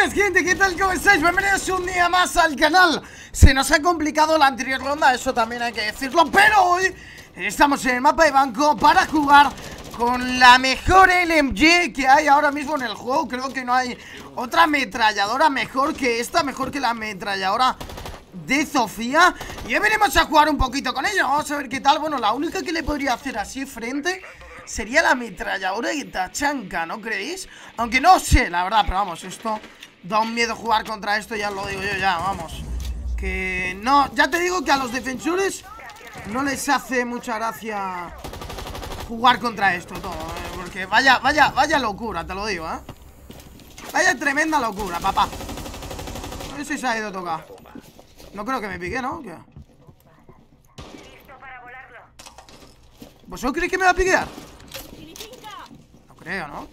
buenas gente, ¿qué tal? ¿Cómo estáis? Bienvenidos un día más al canal Se nos ha complicado la anterior ronda, eso también hay que decirlo Pero hoy estamos en el mapa de banco para jugar con la mejor LMG que hay ahora mismo en el juego Creo que no hay otra ametralladora mejor que esta, mejor que la ametralladora de Sofía Y hoy venimos a jugar un poquito con ella, vamos a ver qué tal Bueno, la única que le podría hacer así frente sería la ametralladora de Tachanka, ¿no creéis? Aunque no sé, la verdad, pero vamos, esto da un miedo jugar contra esto, ya lo digo yo, ya, vamos Que no, ya te digo que a los defensores no les hace mucha gracia jugar contra esto todo, ¿eh? Porque vaya, vaya, vaya locura, te lo digo, ¿eh? Vaya tremenda locura, papá No sé si se ha ido a tocar No creo que me pique, ¿no? ¿Qué? ¿Vosotros creéis que me va a piquear? No creo, ¿no?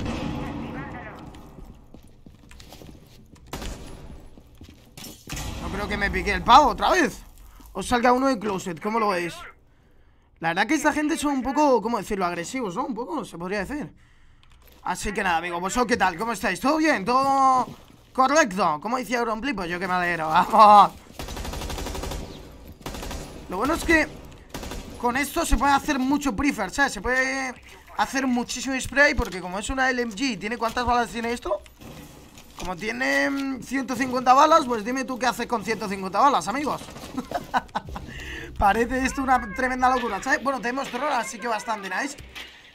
Creo que me pique el pavo otra vez O salga uno de closet, ¿cómo lo veis? La verdad que esta gente son un poco, ¿cómo decirlo? Agresivos, ¿no? Un poco, se podría decir Así que nada, amigo, ¿vosotros qué tal? ¿Cómo estáis? ¿Todo bien? ¿Todo correcto? ¿Cómo dice Auronpli? Pues yo que me alegro, ¡vamos! Lo bueno es que con esto se puede hacer mucho prefer, ¿sabes? Se puede hacer muchísimo spray porque como es una LMG ¿Tiene cuántas balas tiene esto? Como tiene 150 mm, balas, pues dime tú qué haces con 150 balas, amigos Parece esto una tremenda locura, ¿sabes? Bueno, tenemos drone, así que bastante nice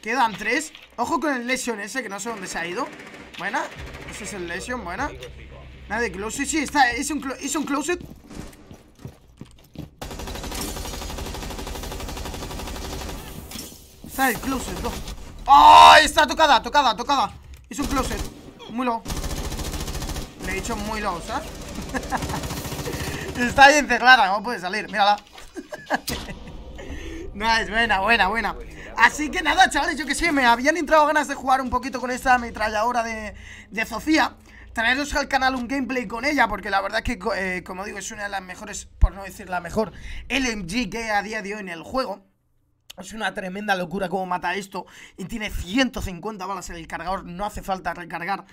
Quedan tres Ojo con el Lesion ese, que no sé dónde se ha ido Buena, ese es el Lesion, buena Nada de closet, sí, está, es un, es un closet Está el closet, no. ¡Oh! Está tocada, tocada, tocada. Es un closet. Muy low. He dicho muy low, está ahí encerrada, no puede salir. Mírala. no, es buena, buena, buena. Así que nada, chavales, yo que sé, me habían entrado ganas de jugar un poquito con esta ametralladora de, Sofía traeros al canal un gameplay con ella Porque la verdad que, eh, como digo, es una de las mejores, por no decir la mejor LMG que hay a día de hoy en el juego es una tremenda locura cómo mata esto Y tiene 150 balas en el cargador No hace falta recargar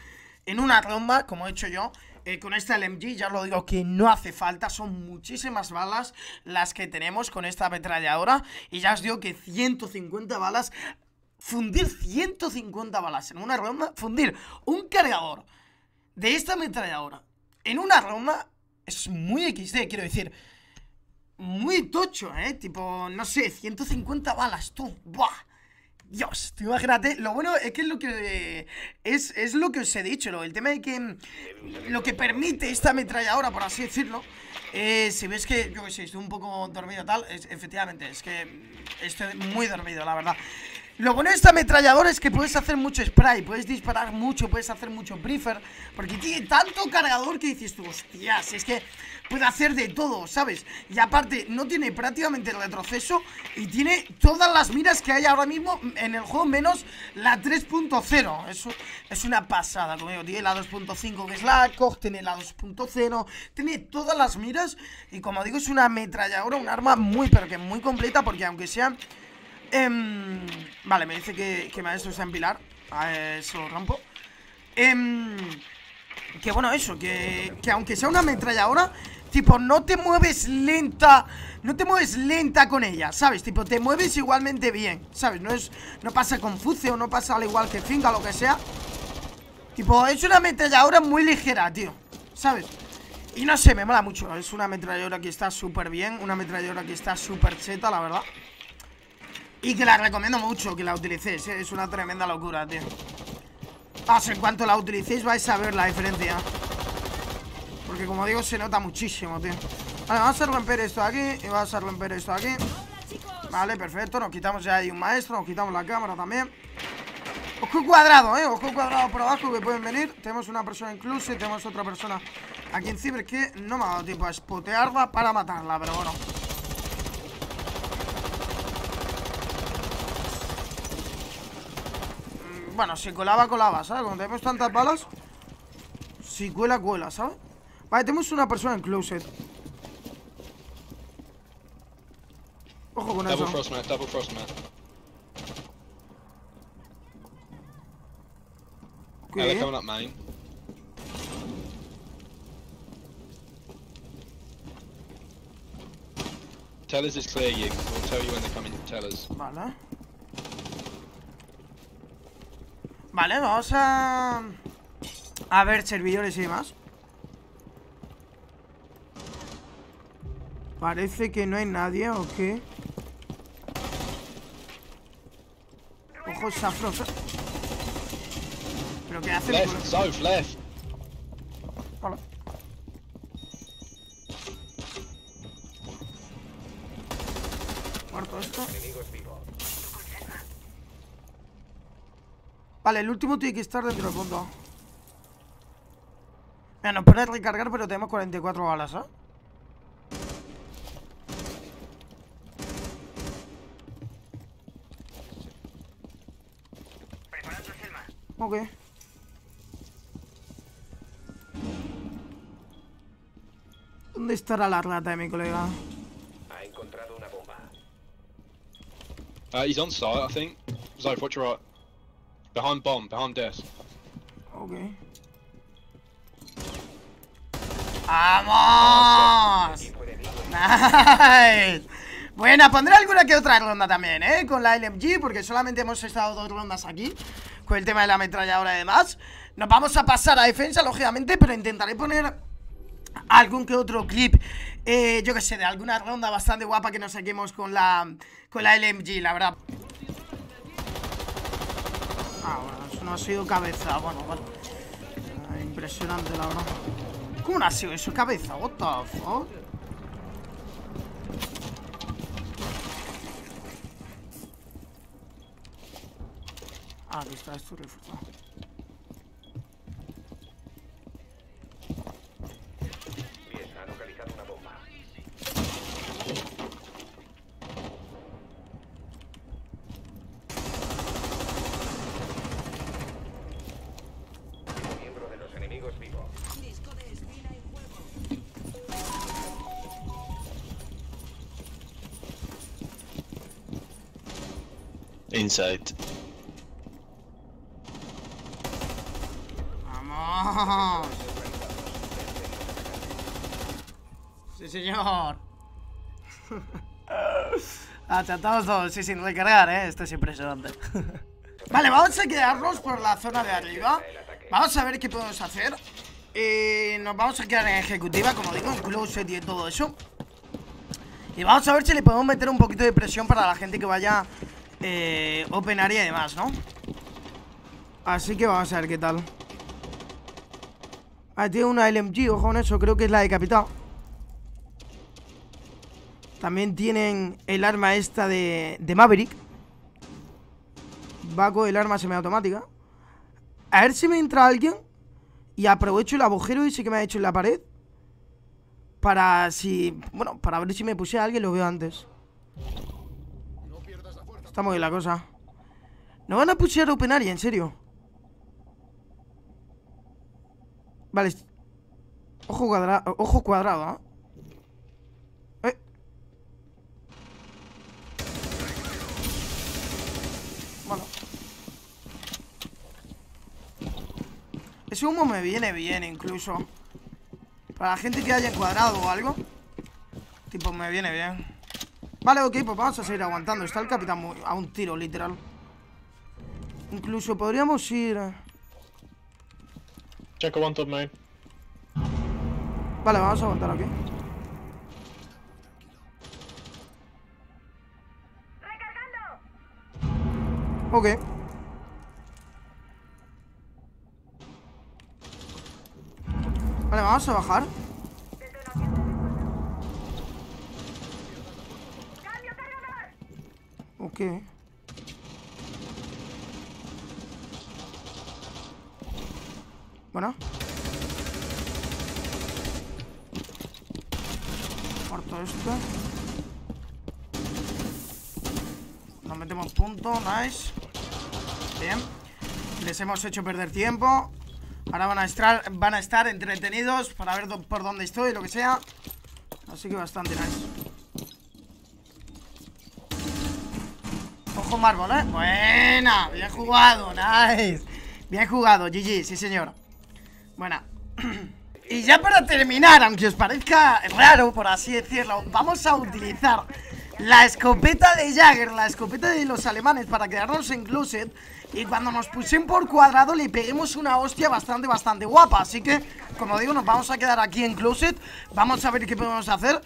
en una ronda Como he hecho yo eh, Con esta LMG ya os lo digo que no hace falta Son muchísimas balas las que tenemos con esta ametralladora Y ya os digo que 150 balas Fundir 150 balas en una ronda Fundir un cargador de esta ametralladora en una ronda Es muy XD, quiero decir muy tocho, ¿eh? Tipo, no sé, 150 balas, tú. ¡Buah! Dios, tú imagínate, lo bueno es que es lo que es, es lo que os he dicho, lo, el tema de que lo que permite esta ametralladora, por así decirlo, eh, si ves que, yo que sé, estoy un poco dormido tal, es, efectivamente, es que estoy muy dormido, la verdad. Lo bueno de esta ametralladora es que puedes hacer mucho spray, puedes disparar mucho, puedes hacer mucho briefer, porque tiene tanto cargador que dices tú, hostias, es que puede hacer de todo, ¿sabes? Y aparte, no tiene prácticamente retroceso y tiene todas las miras que hay ahora mismo en el juego, menos la 3.0. Eso es una pasada, como digo, tiene la 2.5 que es la COG, tiene la 2.0, tiene todas las miras y como digo, es una ametralladora, un arma muy, pero que muy completa, porque aunque sea... Em, vale, me dice que, que maestro está en pilar, a eso rompo. Em, que bueno, eso, que, que aunque sea una ametralladora Tipo, no te mueves lenta No te mueves lenta con ella, ¿sabes? Tipo, te mueves igualmente bien ¿Sabes? No es no pasa con o no pasa al igual que Finga, lo que sea Tipo, es una ametralladora muy ligera, tío ¿Sabes? Y no sé, me mola mucho Es una ametralladora que está súper bien Una ametralladora que está súper cheta, la verdad Y que la recomiendo mucho que la utilicéis ¿eh? Es una tremenda locura, tío. Ah, en cuanto la utilicéis vais a ver la diferencia. Porque como digo, se nota muchísimo, tío. Vale, vamos a romper esto aquí Y vamos a romper esto aquí. Vale, perfecto, nos quitamos ya ahí un maestro Nos quitamos la cámara también. Ojo cuadrado, eh, ojo cuadrado por abajo Que pueden venir, tenemos una persona incluso Y tenemos otra persona aquí en Ciber Que no me ha dado tiempo a spotearla para matarla Pero bueno Bueno, si colaba, colaba, ¿sabes? Cuando tenemos tantas balas Si cuela, cuela, ¿sabes? Vale, tenemos una persona en closet. Ojo con double eso. frost mat, Double frost mat ¿Qué? They're coming up main Tell us it's clear you, we'll tell you when they're coming, tell us. Vale. Vale, vamos a... A ver servidores y demás. Parece que no hay nadie, ¿o qué? Ojo, Safros. ¿Pero qué hace? Left. Hola. Vale, el último tiene que estar dentro del punto. Mira, nos pone a recargar, pero tenemos 44 balas, ¿eh? Ok. ¿Dónde estará la rata de mi colega? Ha encontrado una bomba. Uh, he's on site, I think. Soph, watch your right. Behind bomb, behind desk. Ok. ¡Vamos! Nice. Buena, pondré alguna que otra ronda también, ¿eh? Con la LMG, porque solamente hemos estado dos rondas aquí Con el tema de la ametralladora y demás Nos vamos a pasar a defensa, lógicamente Pero intentaré poner algún que otro clip eh, Yo que sé, de alguna ronda bastante guapa que nos saquemos con la, con la LMG, la verdad Ah, bueno, eso no ha sido cabeza, bueno, vale Ah, Impresionante, la verdad ¿Cómo no ha sido eso cabeza? What the fuck? Ah, aquí está esto reforzado. Inside. ¡Vamos! Sí, señor. Achatados dos, sí, sin recargar, ¿eh? Esto es impresionante. vale, vamos a quedarnos por la zona de arriba. Vamos a ver qué podemos hacer. Eh, nos vamos a quedar en ejecutiva, como digo, en closet y todo eso. Y vamos a ver si le podemos meter un poquito de presión para la gente que vaya eh, open area y demás, ¿no? Así que vamos a ver qué tal. Ah, tiene una LMG, ojo con eso, creo que es la de Capitán. También tienen el arma esta de, Maverick. Va con el arma semiautomática. A ver si me entra alguien. Y aprovecho el agujero ese que me ha hecho en la pared. Para si... Bueno, para ver si me puse a alguien lo veo antes. Está muy la cosa. No van a pushear Open Area, en serio. Vale. Ojo cuadrado, ojo cuadrado, ¿eh? Eh. Bueno. Ese humo me viene bien incluso. Para la gente que haya encuadrado o algo. Tipo, me viene bien. Vale, ok, pues vamos a seguir aguantando. Está el capitán muy- a un tiro, literal. Incluso podríamos ir... Check one top main. Vale, vamos a aguantar aquí. Ok. Vale, vamos a bajar. Bueno. Muerto esto. Nos metemos punto, nice. Bien. Les hemos hecho perder tiempo. Ahora van a estar, van a estar entretenidos para ver por dónde estoy, lo que sea. Así que bastante nice. Ojo mármol, ¿eh? Buena, bien jugado, nice. Bien jugado, GG, sí señor. Buena. Y ya para terminar, aunque os parezca raro, por así decirlo, vamos a utilizar la escopeta de Jagger, la escopeta de los alemanes para quedarnos en closet y cuando nos pusen por cuadrado le peguemos una hostia bastante, bastante guapa. Así que, como digo, nos vamos a quedar aquí en closet. Vamos a ver qué podemos hacer.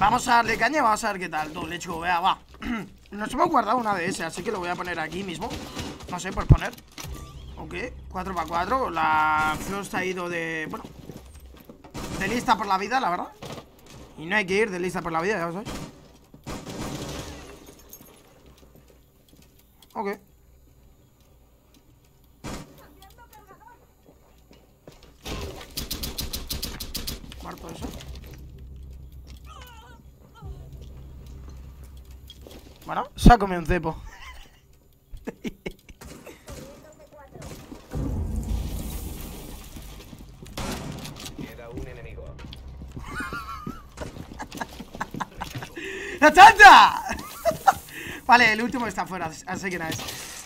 Vamos a darle caña y vamos a ver qué tal. Todo lecho, vea, va. Nos hemos guardado una de esas, así que lo voy a poner aquí mismo. No sé, por poner. Ok, 4x4 La Frost ha ido de... bueno De lista por la vida, la verdad. Y no hay que ir de lista por la vida, ya lo sabéis Ok Muerto eso Bueno, comido un cepo un enemigo. ¡La chanta! vale, el último está fuera, así que nada es.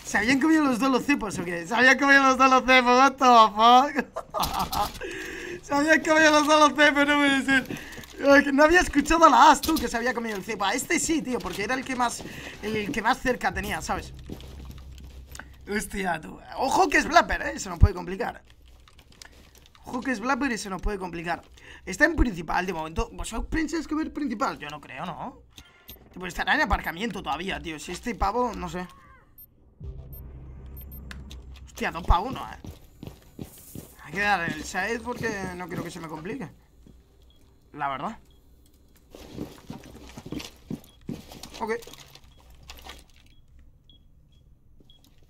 ¿Se habían comido los dos los cepos o qué? ¿Se habían comido los dos los cepos? What the fuck? Se habían comido los dos los cepos, no puede ser. Que No había escuchado a la As, tú, que se había comido el cepo. A este sí, tío, porque era el que más el que más cerca tenía, ¿sabes? Hostia, tú. Ojo que es Blapper, ¿eh? Se nos puede complicar. Ojo que es Blapper y se nos puede complicar. Está en principal de momento. ¿Vosotros pensáis que ir principal? Yo no creo, ¿no? Pues estará en aparcamiento todavía, tío. Si este pavo, no sé. Hostia, dos para uno, eh. Hay que dar el side porque no quiero que se me complique. La verdad. Ok.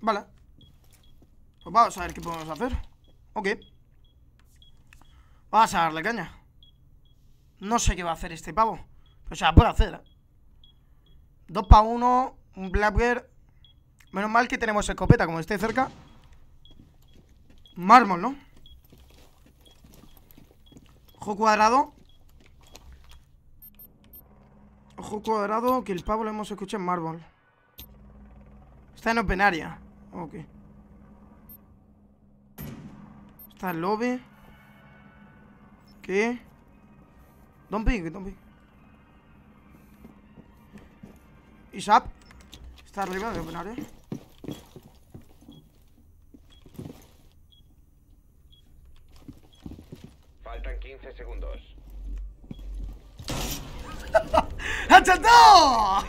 Vale. Pues vamos a ver qué podemos hacer. Ok. Vamos a darle caña. No sé qué va a hacer este pavo. Pero se la puede hacer, ¿eh? Dos para uno. Un Blackbeard. Menos mal que tenemos escopeta, como esté cerca. Mármol, ¿no? Ojo cuadrado. Ojo cuadrado, que el pavo lo hemos escuchado en mármol. Está en open area. Ok. Está el lobby. ¿Qué? Don't pick, don't pick. Isap. Está arriba de open area. Faltan 15 segundos. ¡Acható!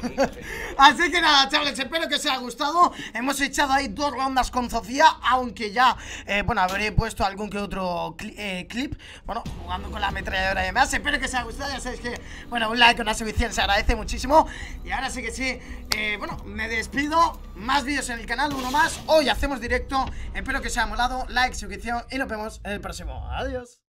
Así que nada, chavales, espero que os haya gustado. Hemos echado ahí dos rondas con Sofía Aunque ya, eh, bueno, habré puesto algún que otro cli- eh, clip Bueno, jugando con la ametralladora y demás. Espero que os haya gustado, ya sabéis que, bueno, un like, una suscripción se agradece muchísimo. Y ahora sí que sí, eh, bueno, me despido. Más vídeos en el canal, uno más. Hoy hacemos directo, espero que os haya molado. Like, suscripción y nos vemos en el próximo. Adiós